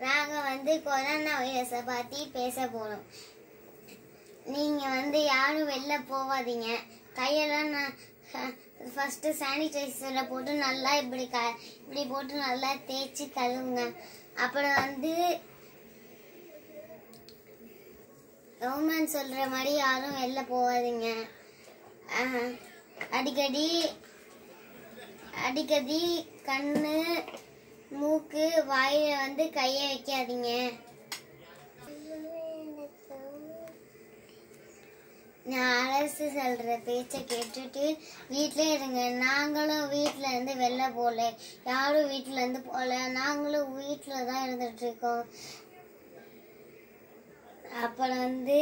வந்து கொரோனா வைரஸை பற்றி பேச போகிறோம் நீங்கள் வந்து யாரும் வெளில போகாதீங்க கையெல்லாம் நான் ஃபஸ்ட்டு சானிடைசரை போட்டு நல்லா இப்படி க இப்படி போட்டு நல்லா தேய்ச்சி கழுவுங்க. அப்புறம் வந்து கவர்மெண்ட் சொல்கிற மாதிரி யாரும் வெளில போகாதீங்க அடிக்கடி அடிக்கடி கண்ணு வந்து கையை வைக்காதீங்க. நான் அரசு சொல்ற பேச்சை கேட்டுட்டு வீட்டிலே இருங்க. நாங்களும் வீட்ல இருந்து வெளில போகல. யாரும் வீட்ல இருந்து போகல. நாங்களும் வீட்டில் தான் இருந்துட்டு இருக்கோம். அப்புறம் வந்து